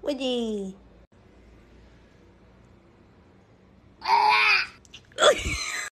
快点